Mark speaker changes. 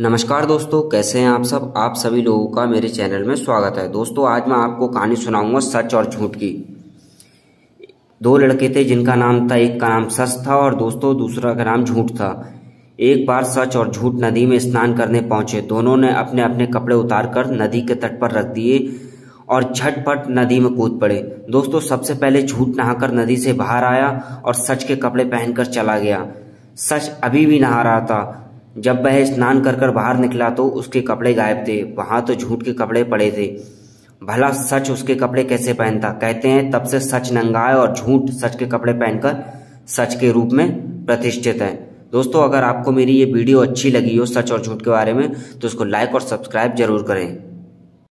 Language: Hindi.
Speaker 1: नमस्कार दोस्तों, कैसे हैं आप सब? आप सभी लोगों का मेरे चैनल में स्वागत है। दोस्तों, आज मैं आपको कहानी सुनाऊँगा सच और झूठ की। दो लड़के थे जिनका नाम था, एक का नाम सच था और दोस्तों, दूसरा का नाम झूठ था। एक बार सच और झूठ नदी में स्नान करने पहुँचे। दोनों ने अपने अपने कपड़े उतारकर नदी के तट पर रख दिए और झटपट नदी में कूद पड़े। दोस्तों, सबसे पहले झूठ नहाकर नदी से बाहर आया और सच के कपड़े पहनकर चला गया। सच अभी भी नहा रहा था। जब वह स्नान कर कर बाहर निकला तो उसके कपड़े गायब थे। वहाँ तो झूठ के कपड़े पड़े थे। भला सच उसके कपड़े कैसे पहनता? कहते हैं, तब से सच नंगा है और झूठ सच के कपड़े पहनकर सच के रूप में प्रतिष्ठित है। दोस्तों, अगर आपको मेरी ये वीडियो अच्छी लगी हो सच और झूठ के बारे में तो उसको लाइक और सब्सक्राइब ज़रूर करें।